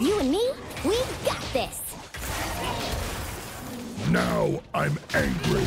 You and me, we got this. Now I'm angry.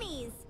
Enemies.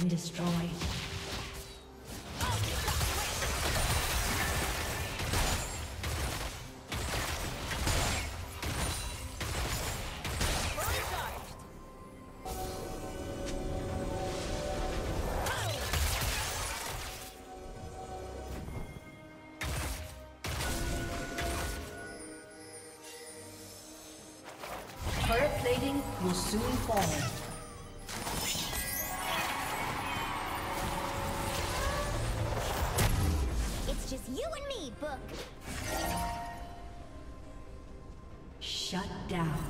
Been destroyed. Will soon fall. Down.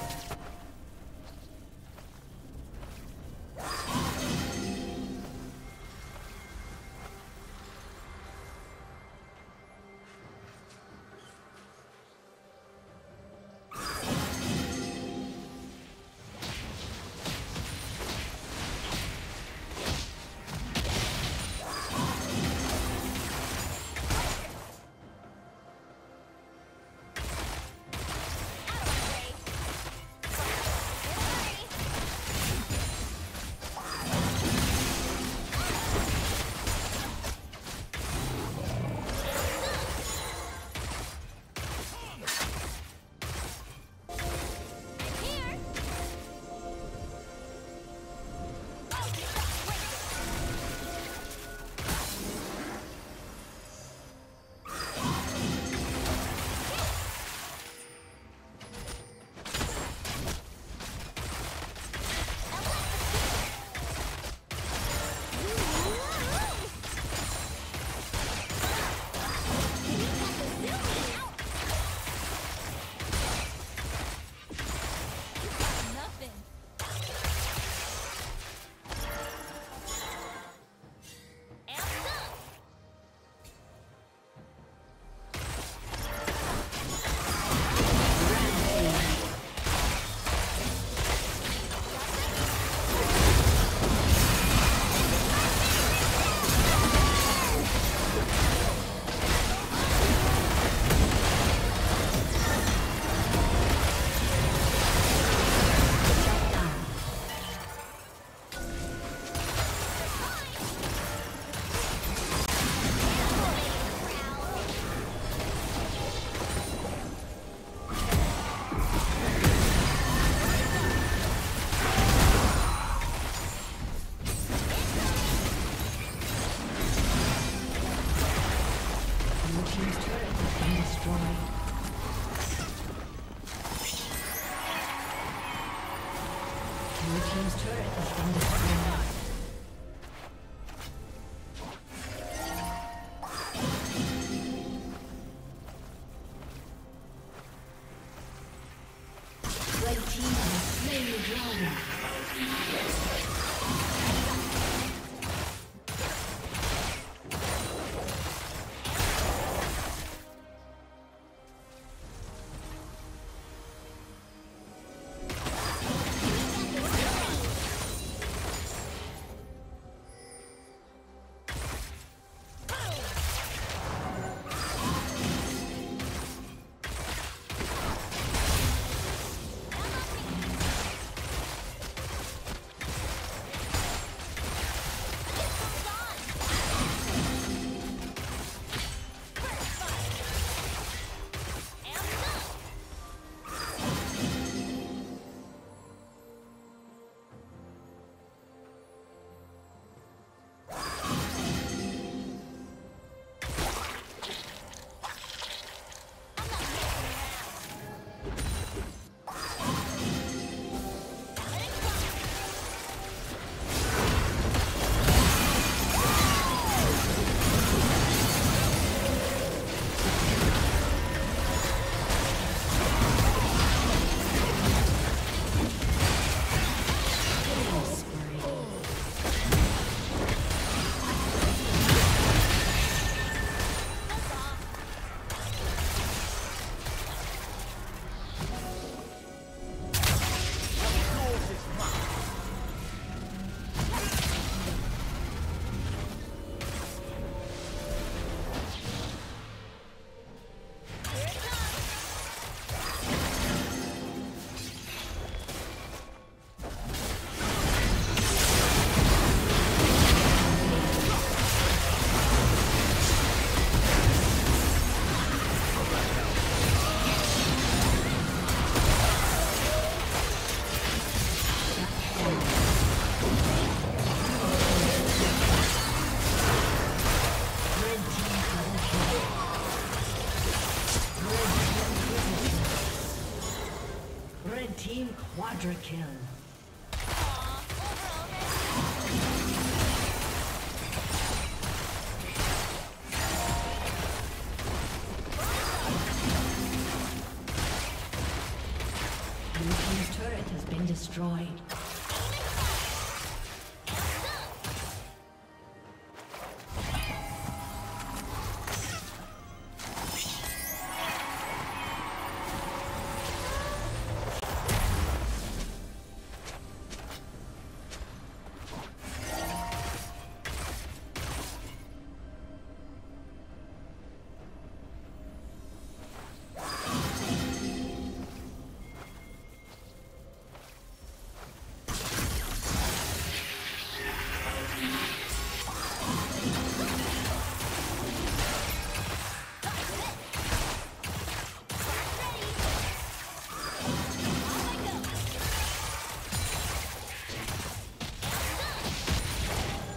Destroyed.